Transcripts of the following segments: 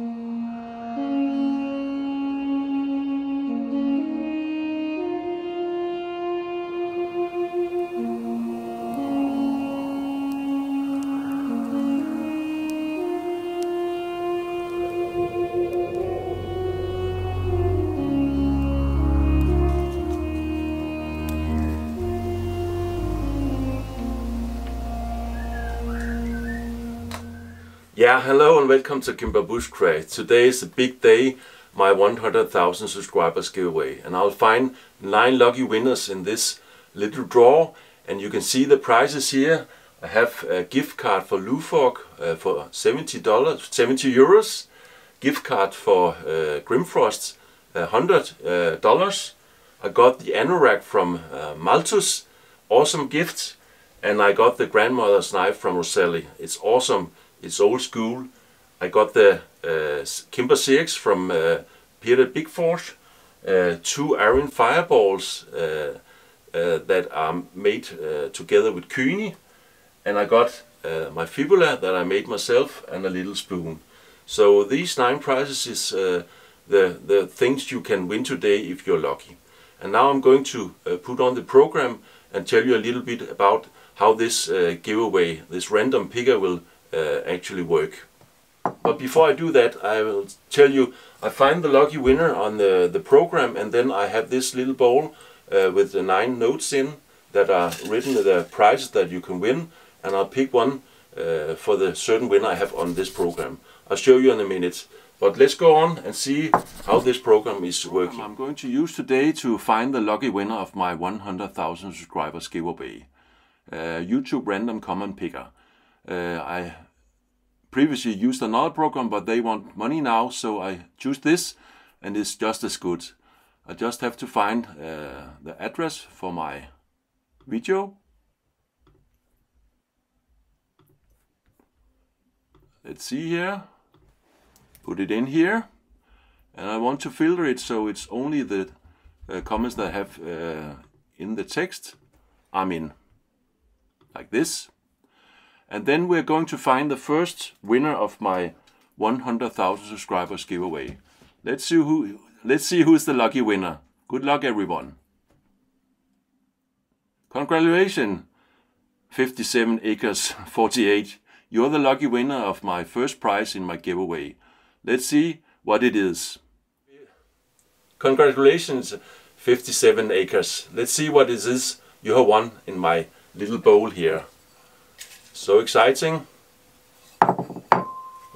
Mm-hmm. Yeah, hello and welcome to Cimbrer Bushcraft. Today is a big day, my 100,000 subscribers giveaway. And I'll find 9 lucky winners in this little draw. And you can see the prizes here. I have a gift card for Lufolk uh, for $70, 70 euros. Gift card for uh, Grimfrost, $100. Uh, I got the anorak from uh, Matuls, awesome gift. And I got the grandmother's knife from Roselli. It's awesome it's old school. I got the uh, Cimbrer seax from uh, Bearded Pig Forge, uh, two iron fireballs uh, uh, that are made uh, together with Kynni, and I got my fibula that I made myself and a little spoon. So these nine prizes is the, the things you can win today if you're lucky. And now I'm going to put on the program and tell you a little bit about how this giveaway, this random picker will uh, actually work. But before I do that, I will tell you, I find the lucky winner on the, the program and then I have this little bowl uh, with the nine notes in that are written the prizes that you can win and I'll pick one uh, for the certain winner I have on this program. I'll show you in a minute. But let's go on and see how this program is working. I'm going to use today to find the lucky winner of my 100,000 subscribers giveaway. Uh, YouTube Random Common Picker. Uh, I previously used another program, but they want money now, so I choose this, and it's just as good. I just have to find uh, the address for my video. Let's see here. Put it in here. And I want to filter it so it's only the uh, comments that I have uh, in the text I'm in. Like this. And then we're going to find the first winner of my 100,000 subscribers giveaway. Let's see who let's see who's the lucky winner. Good luck everyone. Congratulations 57 acres 48. You're the lucky winner of my first prize in my giveaway. Let's see what it is. Congratulations 57 acres. Let's see what it is you have won in my little bowl here. So exciting.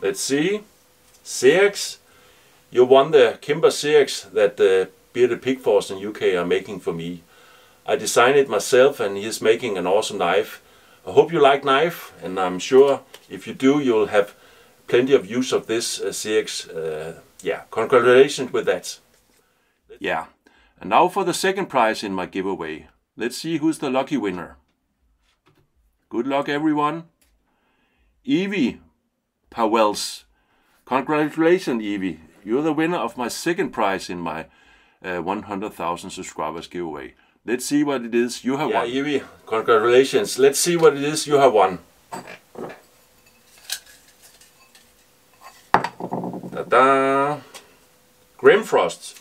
Let's see. seax. You won the Cimbrer seax that the Bearded Pig Forge in UK are making for me. I designed it myself and he's making an awesome knife. I hope you like knife and I'm sure if you do you'll have plenty of use of this uh, seax. Uh, yeah, congratulations with that. Yeah, and now for the second prize in my giveaway. Let's see who's the lucky winner. Good luck, everyone. Evie Powells. Congratulations, Evie. You're the winner of my second prize in my uh, 100,000 subscribers giveaway. Let's see what it is you have yeah, won. Evie, congratulations. Let's see what it is you have won. Ta-da! Grimfrost.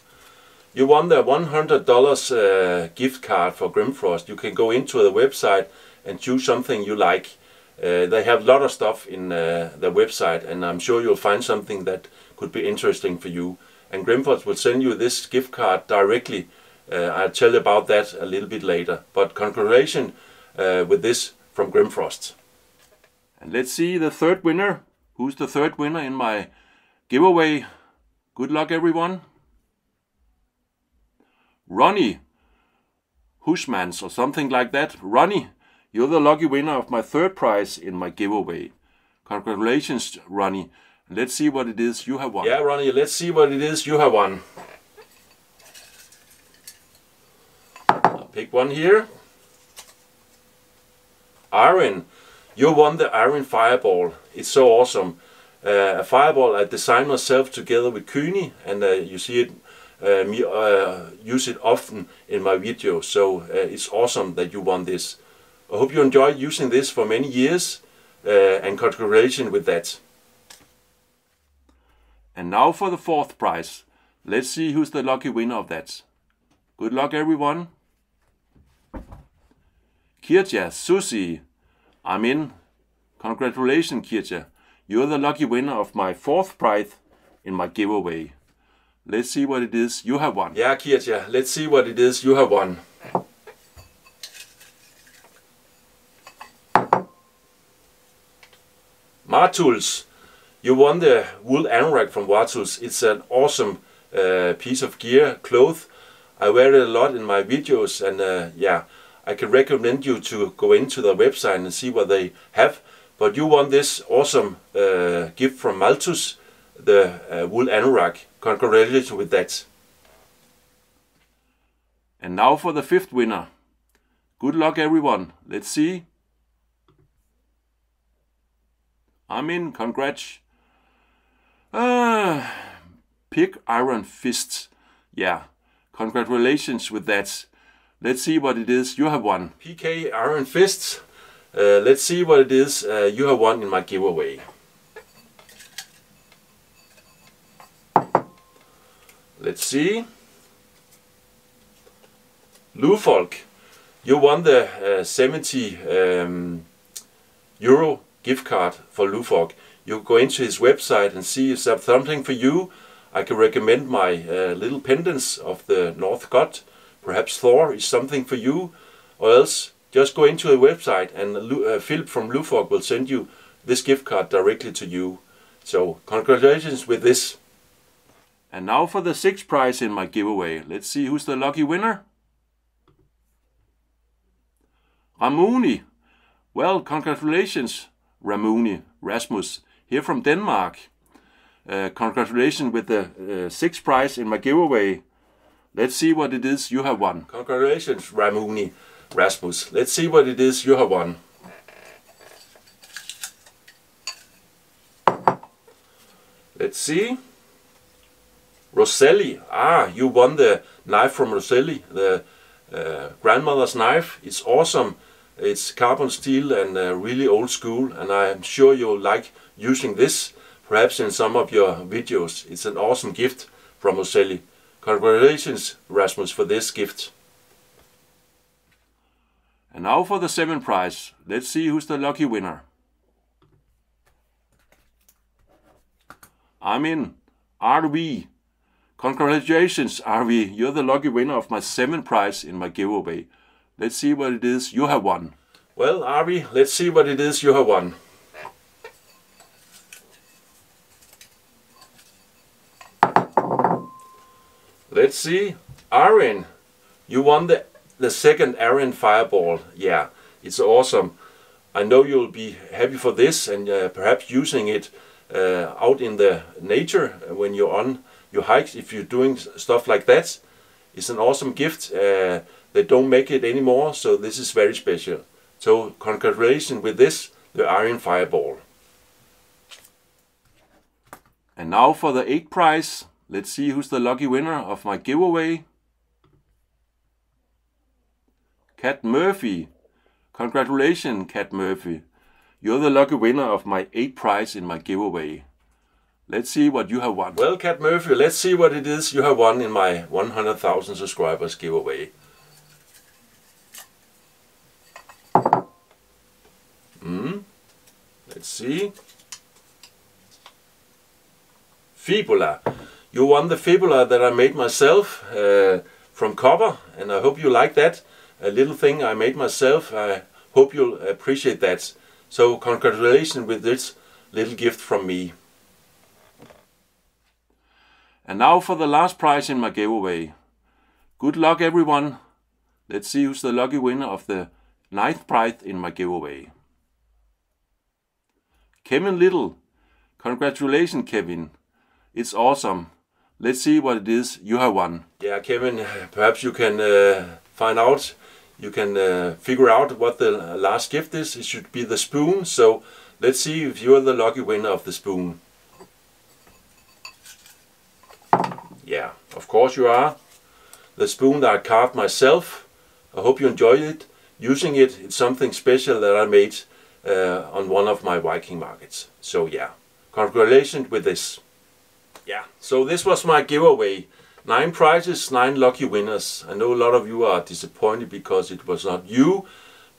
You won the $100 uh, gift card for Grimfrost. You can go into the website and choose something you like. Uh, they have a lot of stuff in uh, their website and I'm sure you'll find something that could be interesting for you. And Grimfrost will send you this gift card directly. Uh, I'll tell you about that a little bit later. But congratulations uh, with this from Grimfrost. And let's see the third winner. Who's the third winner in my giveaway? Good luck everyone. Ronnie Hushmans or something like that. Ronnie you're the lucky winner of my third prize in my giveaway. Congratulations, Ronnie. Let's see what it is you have won. Yeah, Ronnie, let's see what it is you have won. I'll pick one here. Iron. You won the Iron Fireball. It's so awesome. Uh, a fireball I designed myself together with Kynni, and uh, you see it uh, me uh, use it often in my videos so uh, it's awesome that you won this I hope you enjoy using this for many years uh, and congratulations with that. And now for the fourth prize. Let's see who's the lucky winner of that. Good luck everyone. Kirja Susi, I'm in. Congratulations Kirja. You're the lucky winner of my fourth prize in my giveaway. Let's see what it is you have won. Yeah, Kirja, let's see what it is you have won. Matuls, you won the wool anorak from Matuls. It's an awesome uh, piece of gear, cloth. I wear it a lot in my videos and uh, yeah, I can recommend you to go into their website and see what they have. But you won this awesome uh, gift from Matuls, the uh, wool anorak. Congratulations with that. And now for the fifth winner. Good luck everyone. Let's see. I'm in, congrats. Uh, Pig Iron Fists. Yeah, congratulations with that. Let's see what it is you have won. PK Iron Fists. Uh, let's see what it is uh, you have won in my giveaway. Let's see. Lufolk, you won the uh, 70 um, euro gift card for Lufolk. You go into his website and see if there's something for you. I can recommend my uh, little pendants of the North God. Perhaps Thor is something for you. Or else just go into the website and uh, Philip from Lufolk will send you this gift card directly to you. So congratulations with this. And now for the sixth prize in my giveaway. Let's see who's the lucky winner. Ramuni. Well, congratulations, Ramuni, Rasmus, here from Denmark. Uh, congratulations with the uh, sixth prize in my giveaway. Let's see what it is you have won. Congratulations, Ramuni, Rasmus. Let's see what it is you have won. Let's see. Roselli. Ah, you won the knife from Roselli, the uh, grandmother's knife. It's awesome. It's carbon steel and uh, really old school and I'm sure you'll like using this perhaps in some of your videos. It's an awesome gift from Roselli. Congratulations Rasmus for this gift. And now for the seventh prize. Let's see who's the lucky winner. I'm in. RV. Congratulations, RV. You're the lucky winner of my seventh prize in my giveaway. Let's see what it is you have won. Well, RV, let's see what it is you have won. Let's see. Iron, you won the, the second Iron Fireball. Yeah, it's awesome. I know you'll be happy for this and uh, perhaps using it uh, out in the nature when you're on your hikes, if you're doing stuff like that, it's an awesome gift. Uh, they don't make it anymore, so this is very special. So congratulations with this, the Iron Fireball. And now for the eighth prize. Let's see who's the lucky winner of my giveaway. Cat Murphy. Congratulations, Cat Murphy. You're the lucky winner of my eighth prize in my giveaway. Let's see what you have won. Well, Cat Murphy, let's see what it is you have won in my 100,000 subscribers giveaway. See. Fibula. You won the fibula that I made myself uh, from copper, and I hope you like that. A little thing I made myself. I hope you'll appreciate that. So congratulations with this little gift from me. And now for the last prize in my giveaway. Good luck everyone. Let's see who's the lucky winner of the ninth prize in my giveaway. Kevin Little. Congratulations Kevin. It's awesome. Let's see what it is you have won. Yeah Kevin, perhaps you can uh, find out, you can uh, figure out what the last gift is. It should be the spoon. So let's see if you're the lucky winner of the spoon. Yeah, of course you are. The spoon that I carved myself. I hope you enjoyed it. Using it, it's something special that I made uh, on one of my Viking markets. So yeah, congratulations with this. yeah, so this was my giveaway. Nine prizes, nine lucky winners. I know a lot of you are disappointed because it was not you,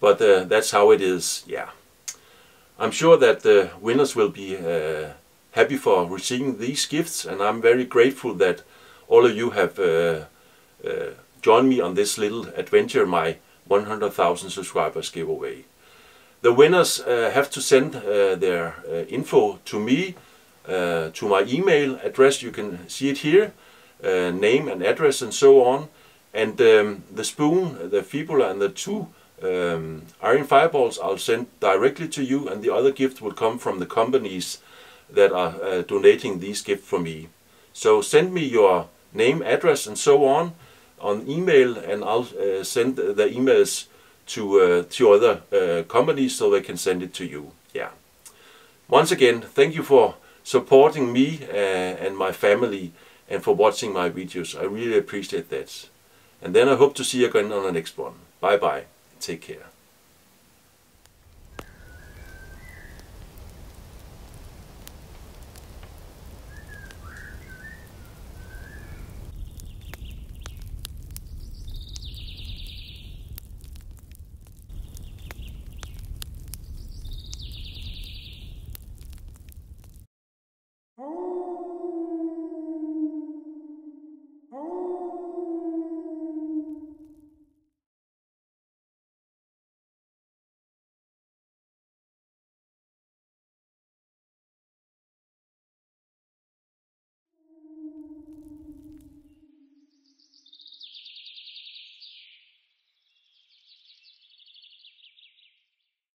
but uh, that's how it is, yeah. I'm sure that the winners will be uh, happy for receiving these gifts and I'm very grateful that all of you have uh, uh joined me on this little adventure, my 100,000 subscribers giveaway. The winners uh, have to send uh, their info to me, to my email address, you can see it here, name and address and so on. And um, the spoon, the fibula and the two um, iron fireballs I'll send directly to you and the other gift will come from the companies that are uh, donating these gifts for me. So send me your name, address and so on on email and I'll uh, send the emails to, uh, to other uh, companies so they can send it to you. Yeah. Once again, thank you for supporting me uh, and my family and for watching my videos. I really appreciate that. And then I hope to see you again on the next one. Bye bye. Take care.